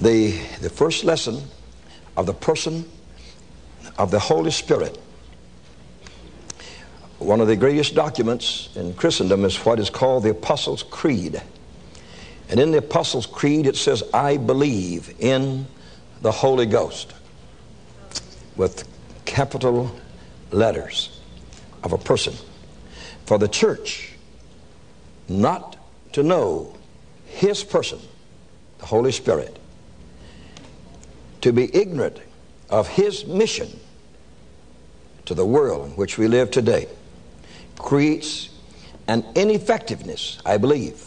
The, the first lesson of the person of the Holy Spirit. One of the greatest documents in Christendom is what is called the Apostles' Creed. And in the Apostles' Creed it says, I believe in the Holy Ghost with capital letters of a person. For the church not to know his person, the Holy Spirit, to be ignorant of his mission to the world in which we live today creates an ineffectiveness, I believe,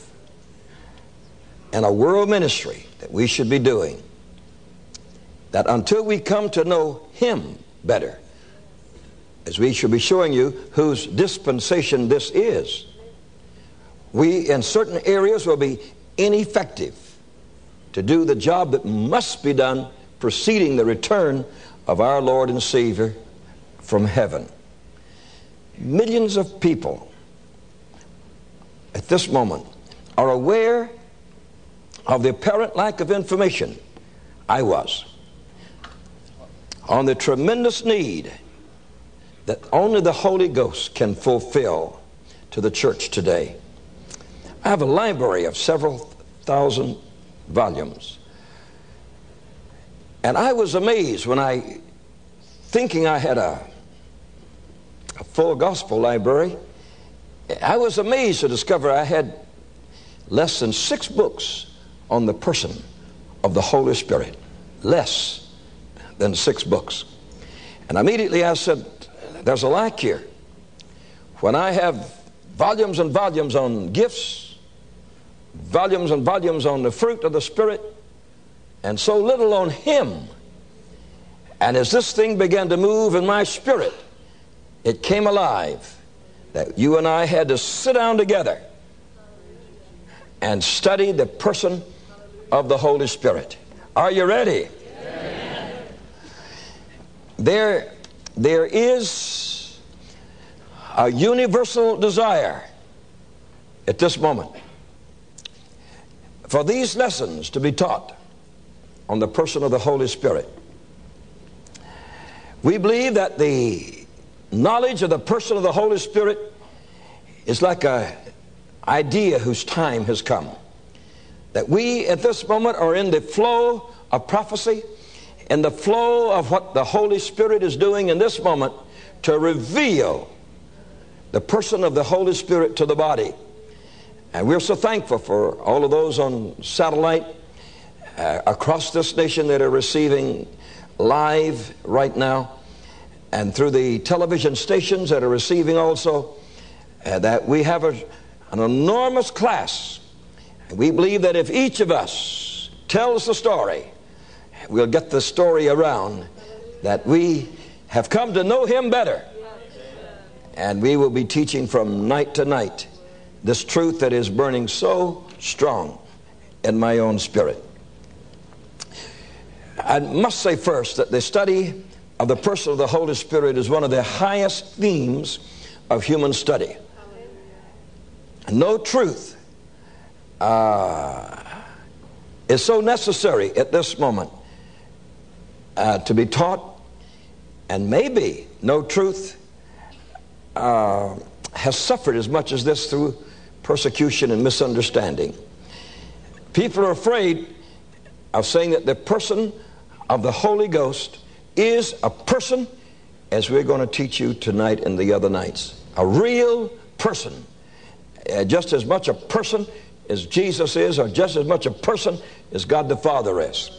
in a world ministry that we should be doing. That until we come to know him better, as we should be showing you whose dispensation this is, we in certain areas will be ineffective to do the job that must be done preceding the return of our Lord and Savior from heaven. Millions of people at this moment are aware of the apparent lack of information. I was. On the tremendous need that only the Holy Ghost can fulfill to the church today. I have a library of several thousand volumes and I was amazed when I, thinking I had a, a full gospel library, I was amazed to discover I had less than six books on the person of the Holy Spirit. Less than six books. And immediately I said, There's a lack here. When I have volumes and volumes on gifts, volumes and volumes on the fruit of the Spirit, and so little on him. And as this thing began to move in my spirit, it came alive that you and I had to sit down together and study the person of the Holy Spirit. Are you ready? There, there is a universal desire at this moment for these lessons to be taught on the person of the Holy Spirit. We believe that the knowledge of the person of the Holy Spirit is like a idea whose time has come. That we at this moment are in the flow of prophecy, in the flow of what the Holy Spirit is doing in this moment to reveal the person of the Holy Spirit to the body. And we're so thankful for all of those on satellite uh, across this nation that are receiving live right now, and through the television stations that are receiving also, uh, that we have a, an enormous class. We believe that if each of us tells the story, we'll get the story around that we have come to know Him better. And we will be teaching from night to night this truth that is burning so strong in my own spirit. I must say first that the study of the person of the Holy Spirit is one of the highest themes of human study. No truth uh, is so necessary at this moment uh, to be taught, and maybe no truth uh, has suffered as much as this through persecution and misunderstanding. People are afraid of saying that the person of the Holy Ghost is a person, as we're going to teach you tonight and the other nights. A real person. Uh, just as much a person as Jesus is, or just as much a person as God the Father is.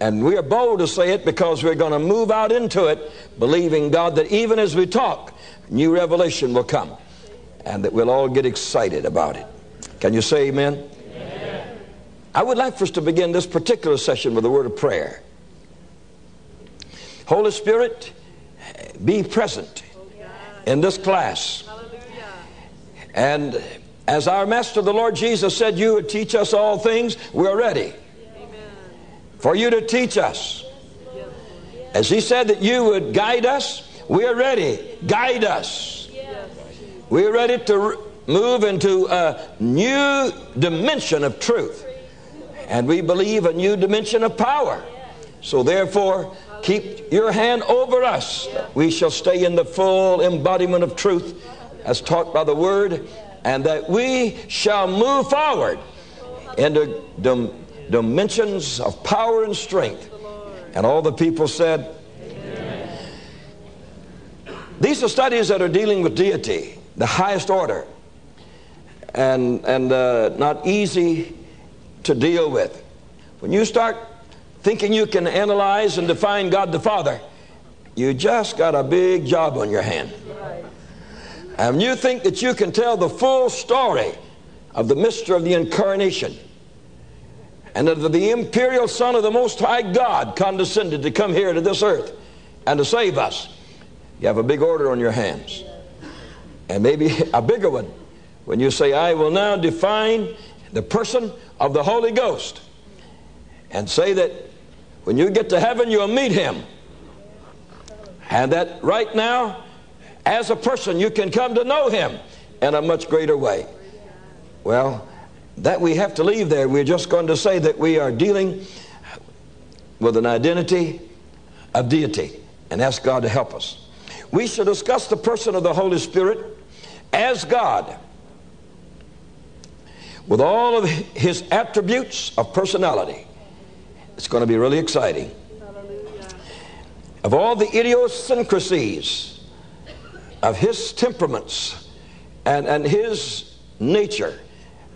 And we are bold to say it because we're going to move out into it, believing God that even as we talk, new revelation will come and that we'll all get excited about it. Can you say amen? amen? I would like for us to begin this particular session with a word of prayer. Holy Spirit, be present in this class. And as our Master, the Lord Jesus, said, You would teach us all things, we're ready for you to teach us. As He said that you would guide us, we're ready. Guide us. We're ready to move into a new dimension of truth And we believe a new dimension of power. So therefore, keep your hand over us. We shall stay in the full embodiment of truth as taught by the Word, and that we shall move forward into dim- dimensions of power and strength. And all the people said, These are studies that are dealing with deity, the highest order, and, and uh, not easy to deal with. When you start thinking you can analyze and define God the Father, you just got a big job on your hand. And you think that you can tell the full story of the mystery of the incarnation and that the imperial Son of the Most High God condescended to come here to this earth and to save us, you have a big order on your hands. And maybe a bigger one when you say, I will now define the person of the Holy Ghost and say that when you get to heaven, you'll meet him. And that right now, as a person, you can come to know him in a much greater way. Well, that we have to leave there. We're just going to say that we are dealing with an identity of deity and ask God to help us. We shall discuss the person of the Holy Spirit as God with all of his attributes of personality. It's going to be really exciting. Of all the idiosyncrasies of his temperaments and, and his nature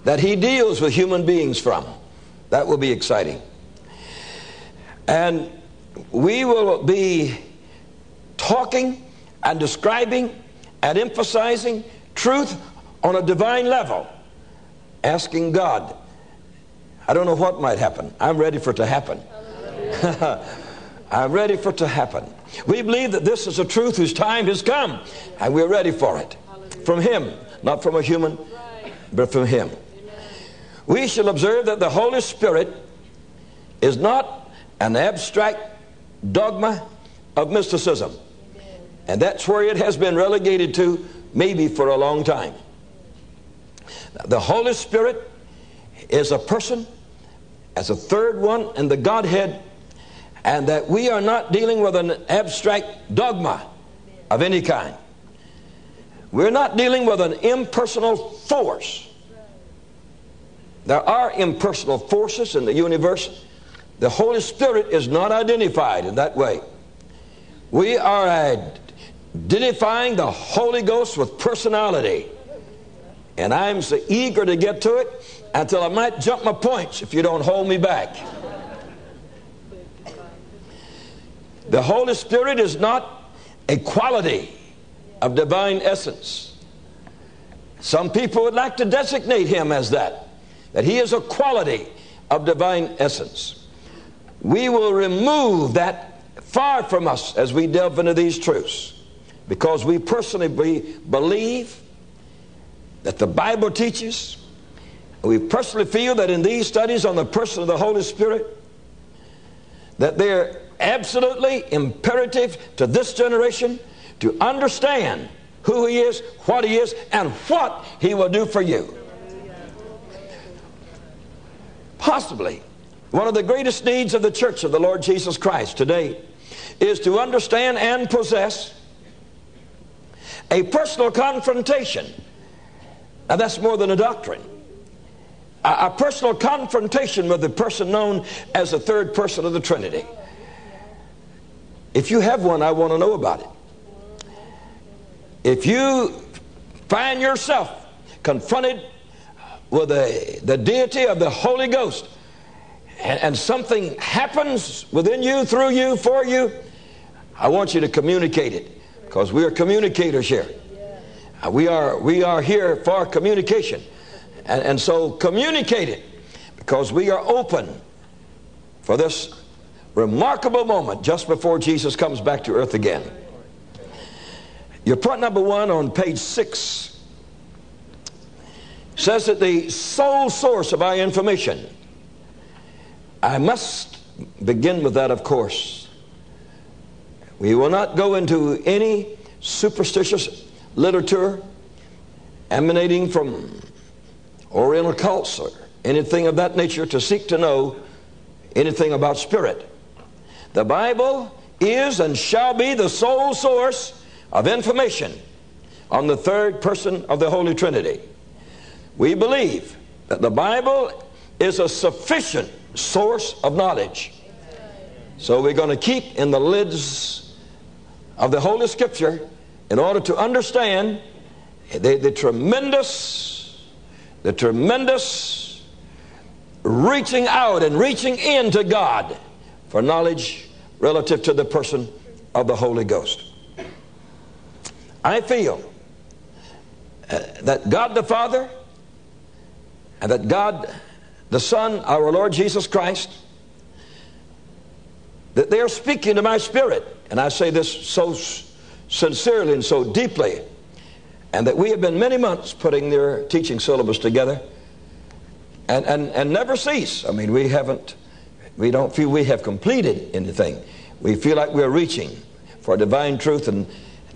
that he deals with human beings from, that will be exciting. And we will be talking and describing and emphasizing truth on a divine level asking God. I don't know what might happen. I'm ready for it to happen. I'm ready for it to happen. We believe that this is a truth whose time has come, and we're ready for it. From Him, not from a human, but from Him. We shall observe that the Holy Spirit is not an abstract dogma of mysticism. And that's where it has been relegated to, maybe for a long time. The Holy Spirit is a person as a third one in the Godhead, and that we are not dealing with an abstract dogma of any kind. We're not dealing with an impersonal force. There are impersonal forces in the universe. The Holy Spirit is not identified in that way. We are identifying the Holy Ghost with personality. And I'm so eager to get to it until I might jump my points if you don't hold me back. The Holy Spirit is not a quality of divine essence. Some people would like to designate him as that, that he is a quality of divine essence. We will remove that far from us as we delve into these truths because we personally believe that the Bible teaches. We personally feel that in these studies on the person of the Holy Spirit, that they're absolutely imperative to this generation to understand who He is, what He is, and what He will do for you. Possibly, one of the greatest needs of the church of the Lord Jesus Christ today is to understand and possess a personal confrontation now, that's more than a doctrine. A, personal confrontation with the person known as the third person of the Trinity. If you have one, I want to know about it. If you find yourself confronted with the, the deity of the Holy Ghost, and, and, something happens within you, through you, for you, I want you to communicate it because we are communicators here. Uh, we are, we are here for communication. And, and so communicate it because we are open for this remarkable moment just before Jesus comes back to earth again. Your point number one on page six says that the sole source of our information, I must begin with that, of course. We will not go into any superstitious literature emanating from Oriental cults or anything of that nature to seek to know anything about spirit. The Bible is and shall be the sole source of information on the third person of the Holy Trinity. We believe that the Bible is a sufficient source of knowledge. So we're going to keep in the lids of the Holy Scripture in order to understand the, the tremendous, the tremendous reaching out and reaching in to God for knowledge relative to the person of the Holy Ghost. I feel uh, that God the Father and that God the Son, our Lord Jesus Christ, that they are speaking to my spirit. And I say this so sincerely and so deeply. And that we have been many months putting their teaching syllabus together and, and, and never cease. I mean, we haven't, we don't feel we have completed anything. We feel like we're reaching for divine truth, and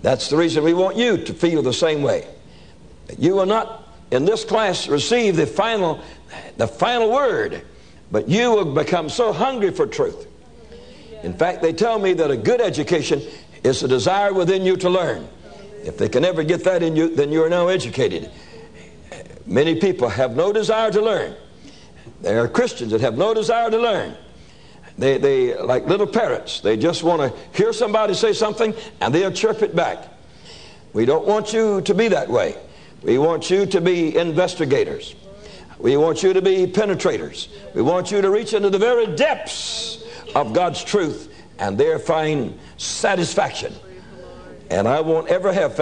that's the reason we want you to feel the same way. You will not, in this class, receive the final, the final word, but you will become so hungry for truth. In fact, they tell me that a good education is a desire within you to learn. If they can ever get that in you, then you are now educated. Many people have no desire to learn. There are Christians that have no desire to learn. They, they like little parrots. They just want to hear somebody say something and they'll chirp it back. We don't want you to be that way. We want you to be investigators. We want you to be penetrators. We want you to reach into the very depths of God's truth and there find satisfaction. And I won't ever have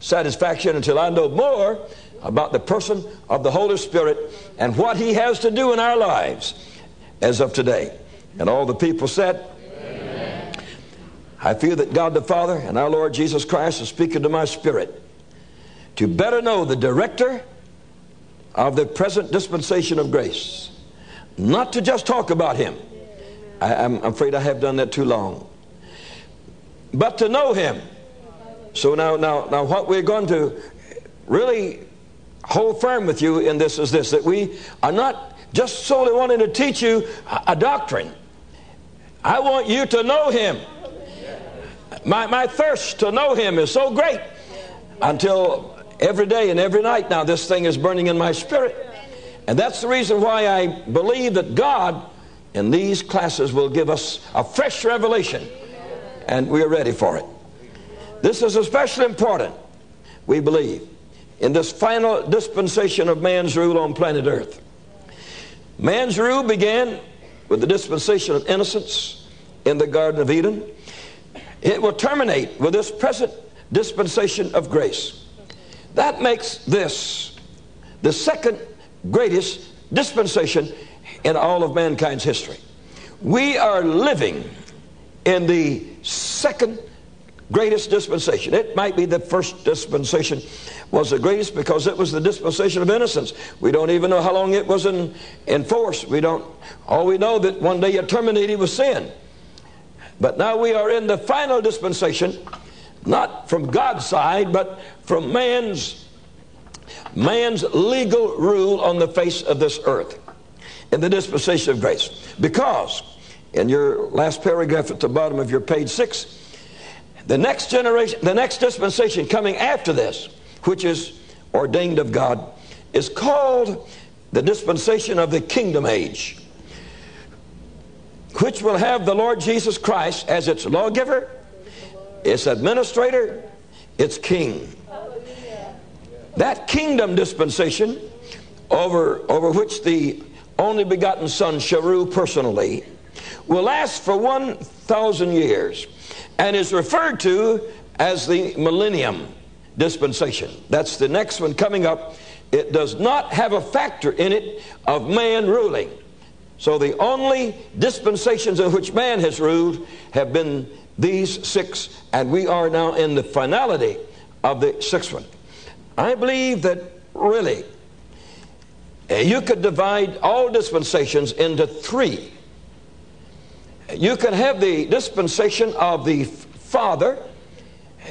satisfaction until I know more about the person of the Holy Spirit and what He has to do in our lives as of today. And all the people said. I feel that God the Father and our Lord Jesus Christ is speaking to my spirit to better know the director of the present dispensation of grace. Not to just talk about him. I, am afraid I have done that too long. But to know him. So now, now, now what we're going to really hold firm with you in this is this, that we are not just solely wanting to teach you a doctrine. I want you to know him. My, my thirst to know him is so great until every day and every night now this thing is burning in my spirit. And that's the reason why I believe that God in these classes will give us a fresh revelation and we are ready for it. This is especially important, we believe, in this final dispensation of man's rule on planet Earth. Man's rule began with the dispensation of innocence in the Garden of Eden. It will terminate with this present dispensation of grace. That makes this the second greatest dispensation in all of mankind's history. We are living in the second greatest dispensation. It might be the first dispensation was the greatest because it was the dispensation of innocence. We don't even know how long it was in, in force. We don't, all we know that one day it terminated with sin. But now we are in the final dispensation, not from God's side, but from man's man's legal rule on the face of this earth in the dispensation of grace. Because in your last paragraph at the bottom of your page six, the next generation, the next dispensation coming after this, which is ordained of God, is called the dispensation of the kingdom age, which will have the Lord Jesus Christ as its lawgiver, its administrator, its king. That kingdom dispensation over, over which the only begotten Son shall rule personally will last for 1,000 years and is referred to as the millennium dispensation. That's the next one coming up. It does not have a factor in it of man ruling. So the only dispensations in which man has ruled have been these six, and we are now in the finality of the sixth one. I believe that really you could divide all dispensations into three. You can have the dispensation of the Father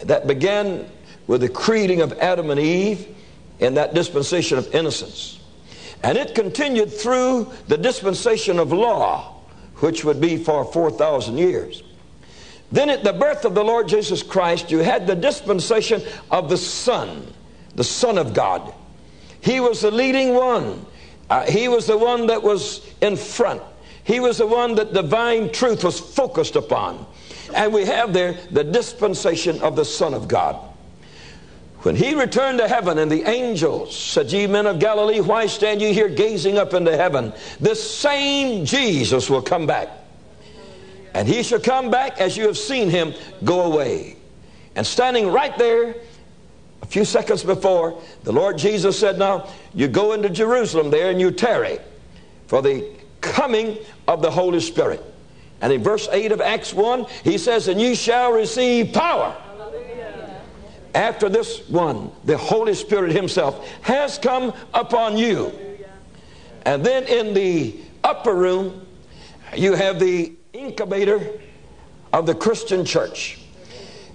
that began with the creating of Adam and Eve in that dispensation of innocence. And it continued through the dispensation of law, which would be for 4,000 years. Then at the birth of the Lord Jesus Christ, you had the dispensation of the Son, the Son of God. He was the leading one. Uh, he was the one that was in front. He was the one that divine truth was focused upon. And we have there the dispensation of the Son of God. When he returned to heaven and the angels said, Ye men of Galilee, why stand ye here gazing up into heaven? This same Jesus will come back. And he shall come back as you have seen him go away. And standing right there, a few seconds before, the Lord Jesus said, Now you go into Jerusalem there and you tarry for the coming of the Holy Spirit. And in verse 8 of Acts 1, he says, And you shall receive power. After this one, the Holy Spirit Himself has come upon you. And then in the upper room, you have the incubator of the Christian church.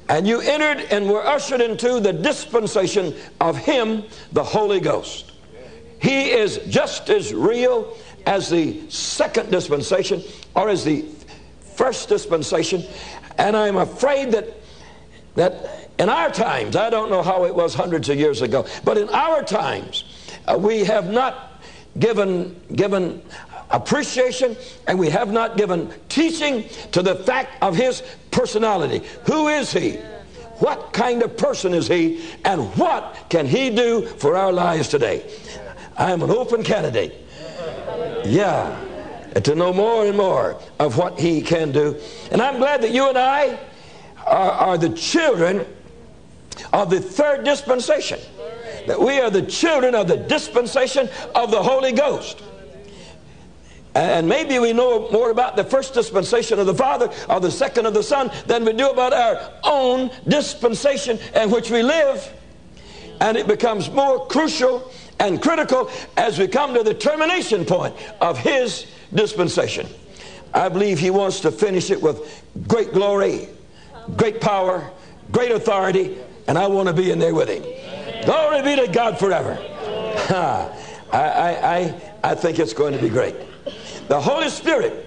And you entered and were ushered into the dispensation of Him, the Holy Ghost. He is just as real as the second dispensation or as the first dispensation. And I'm afraid that, that in our times, I don't know how it was hundreds of years ago, but in our times, uh, we have not given, given appreciation and we have not given teaching to the fact of his personality. Who is he? What kind of person is he? And what can he do for our lives today? I am an open candidate. Yeah. And To know more and more of what he can do. And I'm glad that you and I are, are the children of the third dispensation. That we are the children of the dispensation of the Holy Ghost. And maybe we know more about the first dispensation of the Father or the second of the Son than we do about our own dispensation in which we live. And it becomes more crucial and critical as we come to the termination point of His dispensation. I believe He wants to finish it with great glory, great power, great authority, and I want to be in there with Him. Glory be to God forever. I, I, I, I think it's going to be great. The Holy Spirit,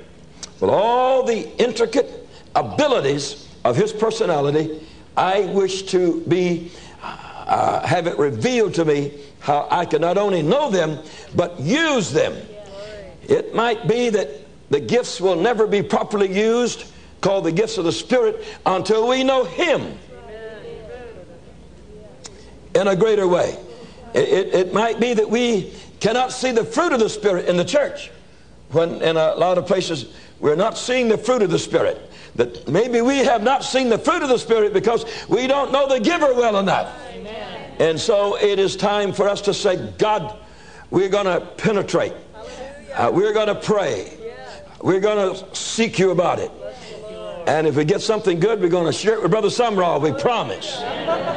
with all the intricate abilities of His personality, I wish to be, uh, have it revealed to me how I can not only know them, but use them. It might be that the gifts will never be properly used, called the gifts of the Spirit, until we know Him in a greater way. It, it, it, might be that we cannot see the fruit of the Spirit in the church when in a lot of places we're not seeing the fruit of the Spirit. That maybe we have not seen the fruit of the Spirit because we don't know the giver well enough. And so it is time for us to say, God, we're going to penetrate. Uh, we're going to pray. We're going to seek you about it. And if we get something good, we're going to share it with Brother Sumrall. We promise.